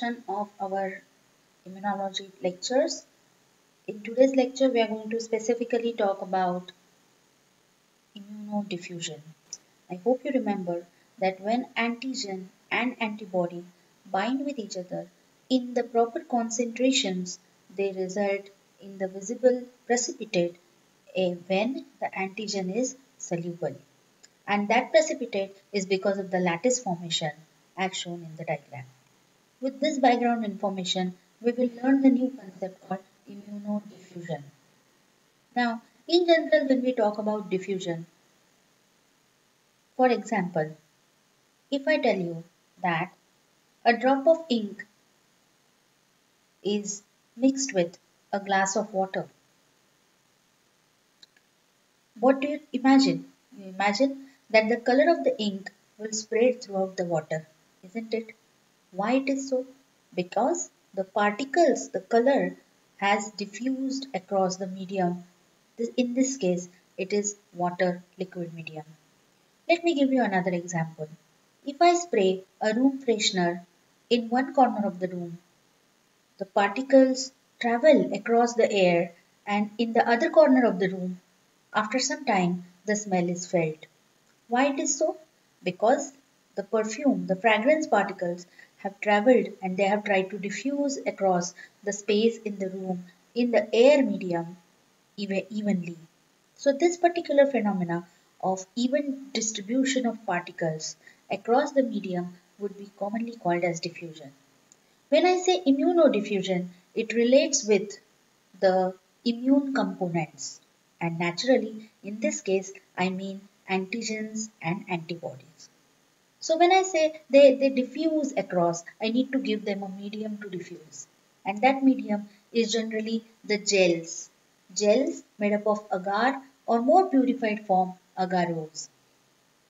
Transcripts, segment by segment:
discussion of our immunology lectures. In today's lecture, we are going to specifically talk about immunodiffusion. I hope you remember that when antigen and antibody bind with each other in the proper concentrations, they result in the visible precipitate eh, when the antigen is soluble. And that precipitate is because of the lattice formation as shown in the diagram. With this background information, we will learn the new concept called immunodiffusion. Now, in general, when we talk about diffusion, for example, if I tell you that a drop of ink is mixed with a glass of water, what do you imagine? You imagine that the color of the ink will spread throughout the water, isn't it? Why it is so? Because the particles, the color has diffused across the medium. In this case, it is water liquid medium. Let me give you another example. If I spray a room freshener in one corner of the room, the particles travel across the air and in the other corner of the room, after some time, the smell is felt. Why it is so? Because the perfume, the fragrance particles have traveled and they have tried to diffuse across the space in the room in the air medium evenly. So this particular phenomena of even distribution of particles across the medium would be commonly called as diffusion. When I say immunodiffusion, it relates with the immune components and naturally in this case I mean antigens and antibodies. So when I say they, they diffuse across, I need to give them a medium to diffuse and that medium is generally the gels. Gels made up of agar or more purified form agarose.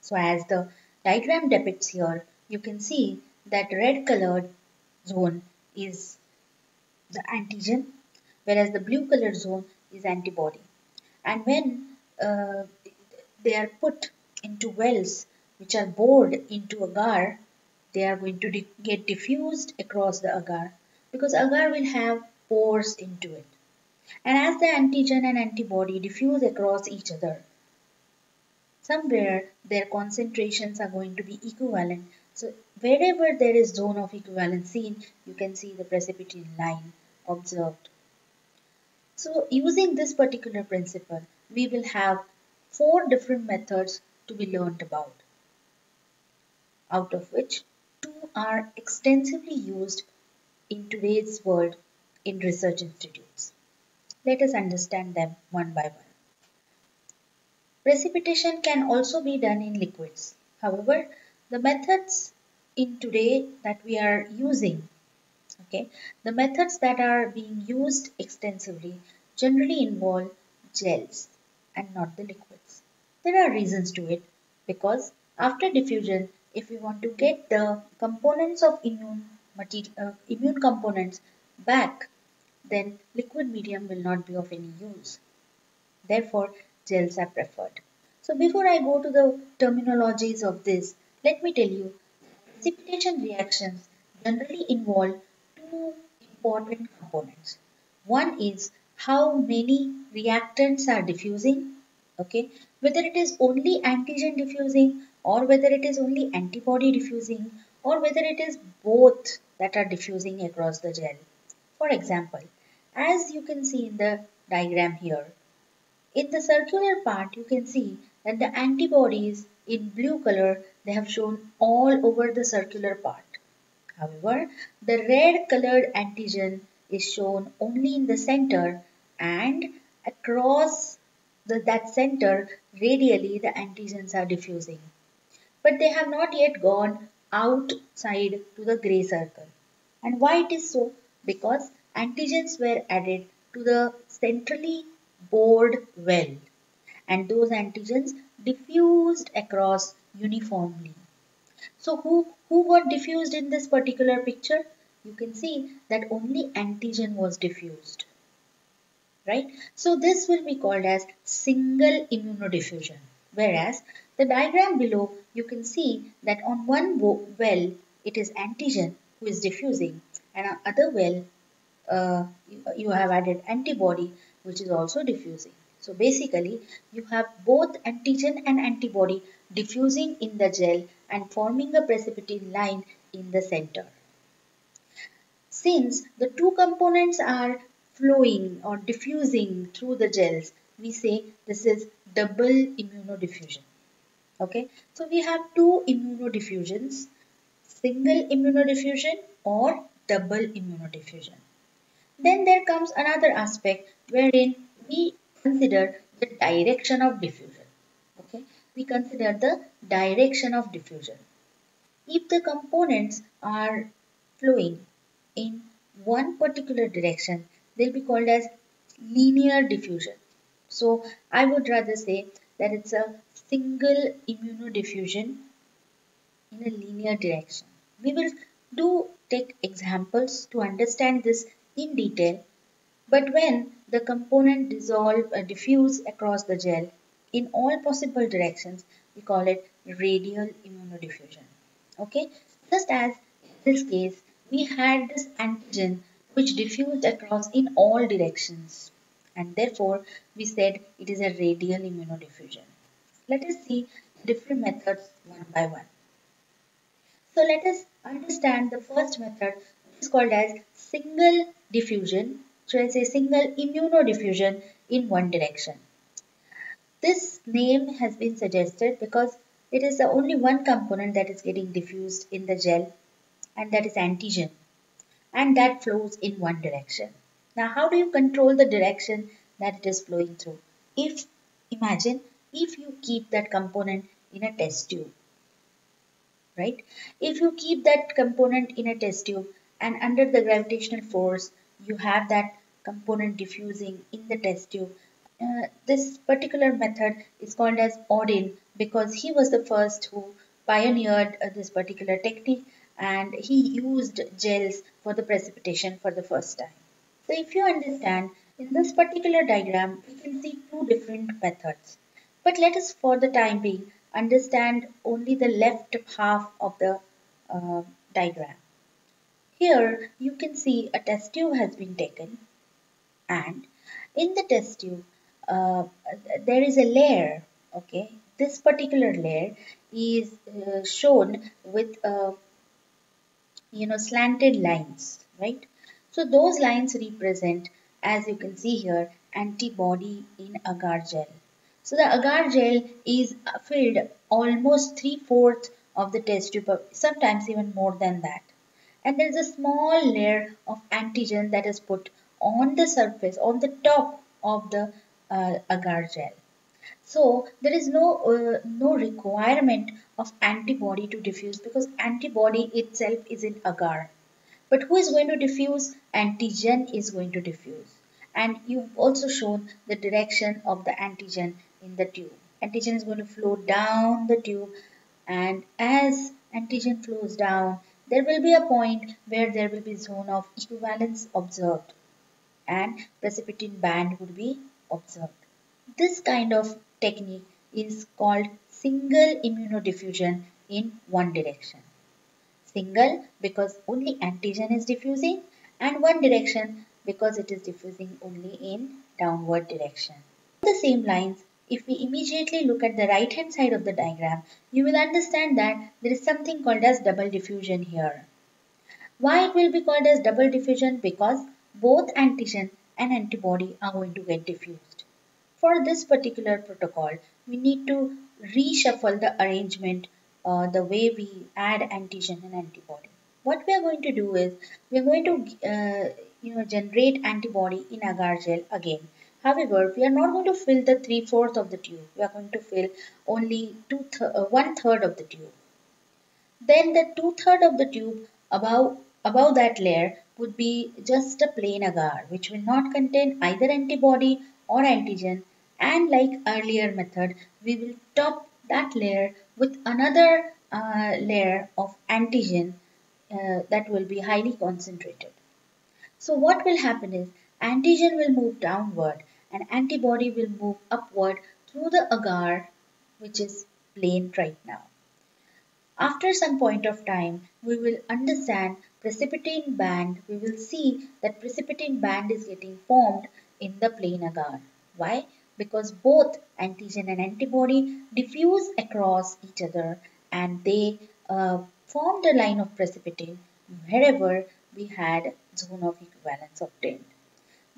So as the diagram depicts here, you can see that red colored zone is the antigen, whereas the blue colored zone is antibody. And when uh, they are put into wells which are bored into agar, they are going to di get diffused across the agar because agar will have pores into it. And as the antigen and antibody diffuse across each other, somewhere their concentrations are going to be equivalent. So wherever there is zone of equivalence seen, you can see the precipitin line observed. So using this particular principle, we will have four different methods to be learned about, out of which two are extensively used in today's world in research institutes. Let us understand them one by one. Precipitation can also be done in liquids. However, the methods in today that we are using, okay, the methods that are being used extensively generally involve gels and not the liquids. There are reasons to it because after diffusion, if we want to get the components of immune material, uh, immune components back, then liquid medium will not be of any use. Therefore, gels are preferred. So before I go to the terminologies of this, let me tell you, precipitation reactions generally involve two important components. One is how many reactants are diffusing, okay, whether it is only antigen diffusing or whether it is only antibody diffusing or whether it is both that are diffusing across the gel. For example, as you can see in the diagram here, in the circular part, you can see that the antibodies in blue color, they have shown all over the circular part. However, the red colored antigen is shown only in the center and across the, that center radially the antigens are diffusing. But they have not yet gone outside to the gray circle. And why it is so? Because antigens were added to the centrally bored well and those antigens diffused across uniformly. So who, who got diffused in this particular picture? You can see that only antigen was diffused. Right? So this will be called as single immunodiffusion. Whereas the diagram below you can see that on one well it is antigen who is diffusing and on other well uh, you have added antibody which is also diffusing. So basically you have both antigen and antibody diffusing in the gel and forming a precipitin line in the center. Since the two components are flowing or diffusing through the gels, we say this is double immunodiffusion. Okay, so we have two immunodiffusions, single immunodiffusion or double immunodiffusion. Then there comes another aspect wherein we consider the direction of diffusion. Okay, we consider the direction of diffusion. If the components are flowing in one particular direction, they'll be called as linear diffusion. So I would rather say that it's a single immunodiffusion in a linear direction. We will do take examples to understand this in detail, but when the component dissolve uh, diffuse across the gel in all possible directions, we call it radial immunodiffusion. Okay, just as in this case, we had this antigen which diffused across in all directions and therefore we said it is a radial immunodiffusion. Let us see the different methods one by one. So let us understand the first method which is called as single diffusion, so I say single immunodiffusion in one direction. This name has been suggested because it is the only one component that is getting diffused in the gel and that is antigen and that flows in one direction. Now how do you control the direction that it is flowing through? If imagine if you keep that component in a test tube right if you keep that component in a test tube and under the gravitational force you have that component diffusing in the test tube. Uh, this particular method is called as Oudin because he was the first who pioneered uh, this particular technique and he used gels for the precipitation for the first time. So if you understand, in this particular diagram, we can see two different methods. But let us for the time being understand only the left half of the uh, diagram. Here you can see a test tube has been taken. And in the test tube uh, there is a layer okay? This particular layer is uh, shown with uh, you know slanted lines right? So those lines represent as you can see here antibody in agar gel so the agar gel is filled almost three-fourths of the test tube sometimes even more than that and there is a small layer of antigen that is put on the surface, on the top of the uh, agar gel. So there is no uh, no requirement of antibody to diffuse because antibody itself is in agar. But who is going to diffuse? Antigen is going to diffuse. And you've also shown the direction of the antigen in the tube. Antigen is going to flow down the tube and as antigen flows down, there will be a point where there will be zone of equivalence observed and precipitin band would be observed. This kind of technique is called single immunodiffusion in one direction. Single because only antigen is diffusing and one direction because it is diffusing only in downward direction. On the same lines, if we immediately look at the right hand side of the diagram, you will understand that there is something called as double diffusion here. Why it will be called as double diffusion? Because both antigen and antibody are going to get diffused. For this particular protocol, we need to reshuffle the arrangement uh, the way we add antigen and antibody. What we are going to do is we are going to uh, you know generate antibody in agar gel again However, we are not going to fill the three-fourths of the tube. We are going to fill only two th uh, one-third of the tube. Then the two-third of the tube above, above that layer would be just a plain agar which will not contain either antibody or antigen and like earlier method we will top that layer with another uh, layer of antigen uh, that will be highly concentrated. So what will happen is antigen will move downward and antibody will move upward through the agar which is plain right now. After some point of time, we will understand precipitin band. We will see that precipitin band is getting formed in the plain agar. Why? Because both antigen and antibody diffuse across each other and they uh, form the line of precipitin wherever we had zone of equivalence obtained.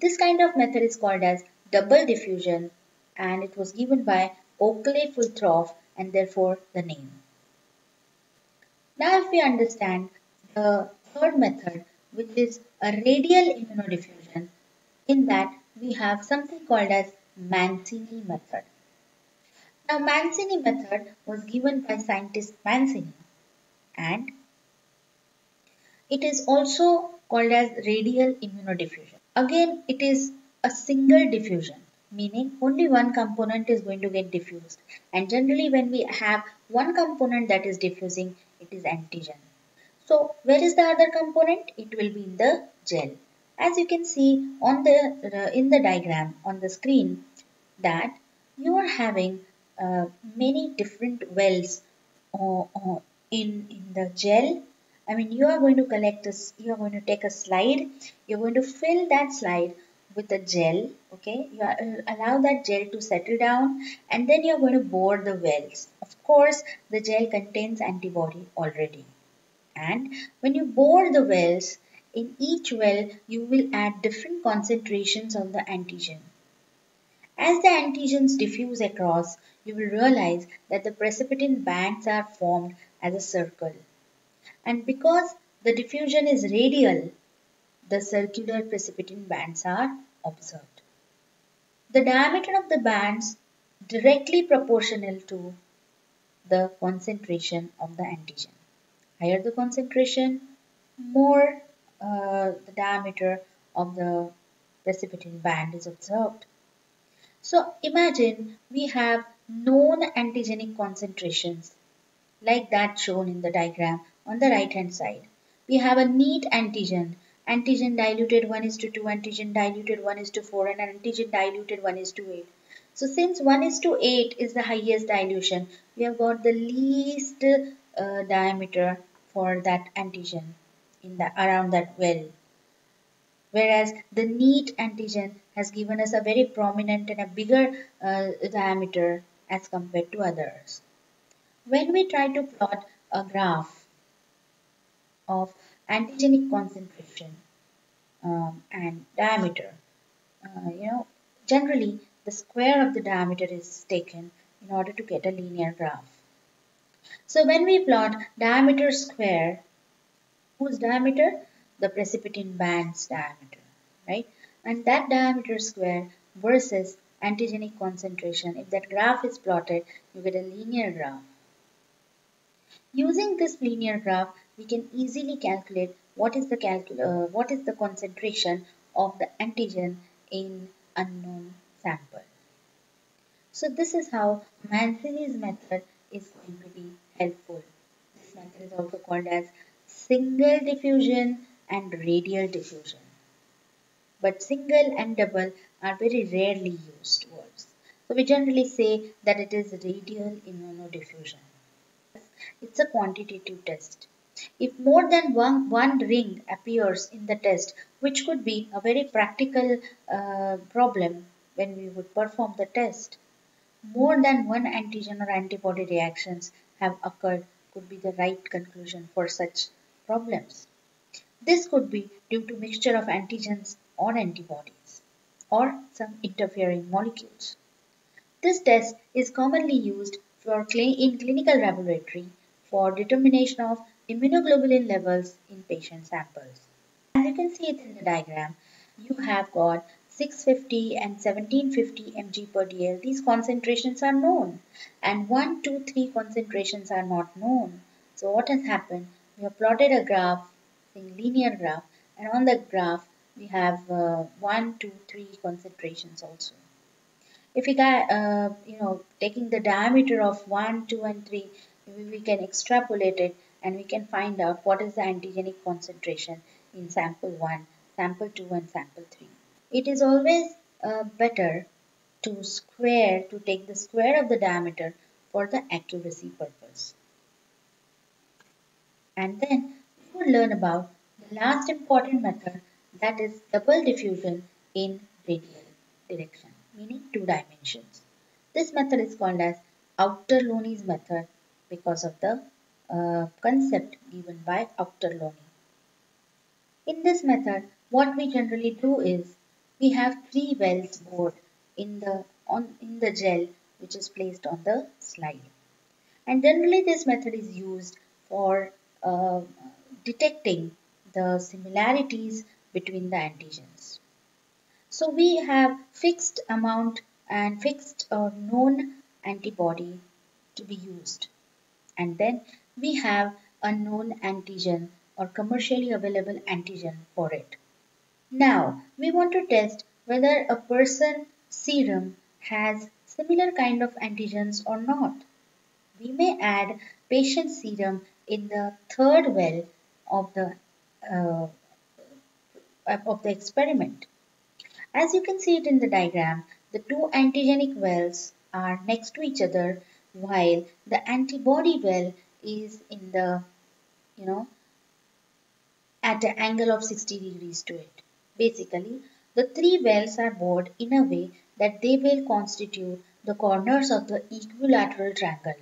This kind of method is called as double diffusion and it was given by Oakley Fulthorpe and therefore the name. Now if we understand the third method which is a radial immunodiffusion in that we have something called as Mancini method. Now Mancini method was given by scientist Mancini and it is also called as radial immunodiffusion. Again it is a single diffusion meaning only one component is going to get diffused and generally when we have one component that is diffusing it is antigen. So where is the other component? It will be in the gel. As you can see on the uh, in the diagram on the screen that you are having uh, many different wells uh, uh, in, in the gel. I mean you are going to collect this, you are going to take a slide, you're going to fill that slide with a gel okay? You uh, allow that gel to settle down and then you're going to bore the wells. Of course the gel contains antibody already. And when you bore the wells in each well you will add different concentrations of the antigen. As the antigens diffuse across, you will realize that the precipitin bands are formed as a circle. And because the diffusion is radial, the circular precipitin bands are observed. The diameter of the bands directly proportional to the concentration of the antigen. Higher the concentration, more uh, the diameter of the precipitin band is observed. So imagine we have known antigenic concentrations like that shown in the diagram on the right hand side. We have a neat antigen, antigen diluted 1 is to 2, antigen diluted 1 is to 4 and antigen diluted 1 is to 8. So since 1 is to 8 is the highest dilution, we have got the least uh, diameter for that antigen in the around that well whereas the neat antigen has given us a very prominent and a bigger uh, diameter as compared to others. When we try to plot a graph of antigenic concentration um, and diameter, uh, you know, generally the square of the diameter is taken in order to get a linear graph. So when we plot diameter square, whose diameter? the precipitin band's diameter, right? And that diameter square versus antigenic concentration, if that graph is plotted, you get a linear graph. Using this linear graph, we can easily calculate what is the uh, what is the concentration of the antigen in unknown sample. So this is how Mancini's method is going to be helpful. This method is also called as single diffusion and radial diffusion. But single and double are very rarely used words. So we generally say that it is radial immunodiffusion. It's a quantitative test. If more than one, one ring appears in the test, which could be a very practical uh, problem when we would perform the test, more than one antigen or antibody reactions have occurred could be the right conclusion for such problems. This could be due to mixture of antigens or antibodies or some interfering molecules. This test is commonly used for in clinical laboratory for determination of immunoglobulin levels in patient samples. As you can see it in the diagram, you have got 650 and 1750 mg per dl. These concentrations are known and 1, 2, 3 concentrations are not known. So what has happened? We have plotted a graph a linear graph and on the graph we have uh, 1, 2, 3 concentrations also. If we got, uh, you know, taking the diameter of 1, 2 and 3, we can extrapolate it and we can find out what is the antigenic concentration in sample 1, sample 2 and sample 3. It is always uh, better to square, to take the square of the diameter for the accuracy purpose. And then we will learn about the last important method that is double diffusion in radial direction, meaning two dimensions. This method is called as Ouchterlony's method because of the concept given by Ouchterlony. In this method, what we generally do is we have three wells bored in the on in the gel which is placed on the slide. And generally this method is used for uh, detecting the similarities between the antigens. So we have fixed amount and fixed or known antibody to be used. And then we have a known antigen or commercially available antigen for it. Now we want to test whether a person serum has similar kind of antigens or not. We may add patient serum in the third well of the uh, of the experiment. As you can see it in the diagram, the two antigenic wells are next to each other while the antibody well is in the, you know, at an angle of 60 degrees to it. Basically, the three wells are bored in a way that they will constitute the corners of the equilateral triangle.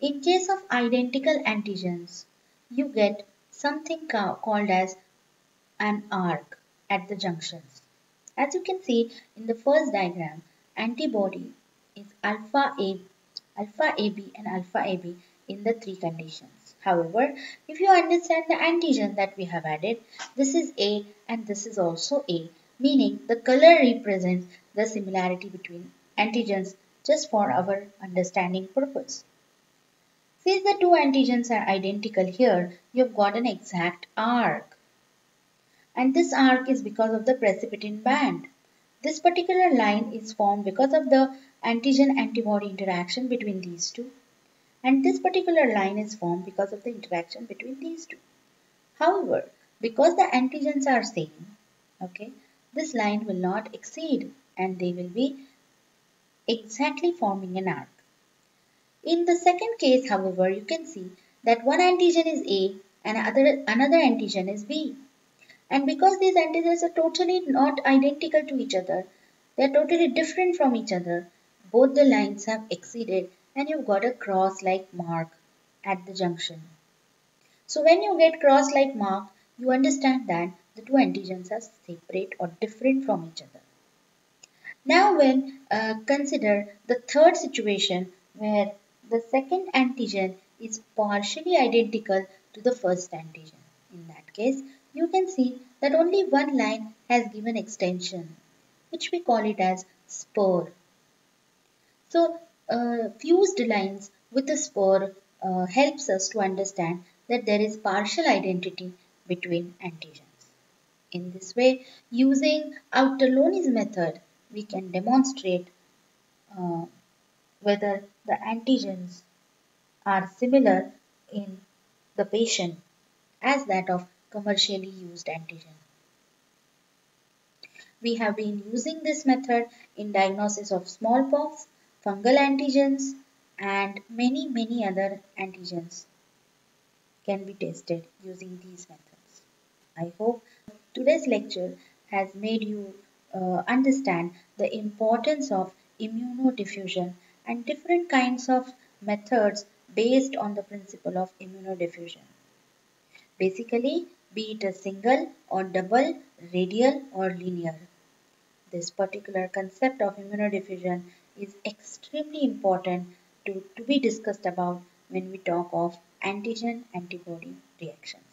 In case of identical antigens, you get something called as an arc at the junctions. As you can see in the first diagram, antibody is alpha A, alpha AB and alpha AB in the three conditions. However, if you understand the antigen that we have added, this is A and this is also A, meaning the color represents the similarity between antigens just for our understanding purpose. Since the two antigens are identical here, you've got an exact arc. And this arc is because of the precipitin band. This particular line is formed because of the antigen-antibody interaction between these two. And this particular line is formed because of the interaction between these two. However, because the antigens are same, okay, this line will not exceed and they will be exactly forming an arc. In the second case, however, you can see that one antigen is A and other, another antigen is B. And because these antigens are totally not identical to each other, they are totally different from each other, both the lines have exceeded and you've got a cross-like mark at the junction. So when you get cross-like mark, you understand that the two antigens are separate or different from each other. Now when uh, consider the third situation where the second antigen is partially identical to the first antigen. In that case, you can see that only one line has given extension, which we call it as spur. So, uh, fused lines with a spur uh, helps us to understand that there is partial identity between antigens. In this way, using Ouchterlony's method, we can demonstrate uh, whether the antigens are similar in the patient as that of commercially used antigen. We have been using this method in diagnosis of smallpox, fungal antigens and many many other antigens can be tested using these methods. I hope Today's lecture has made you uh, understand the importance of immunodiffusion and different kinds of methods based on the principle of immunodiffusion. Basically, be it a single or double, radial or linear. This particular concept of immunodiffusion is extremely important to, to be discussed about when we talk of antigen-antibody reactions.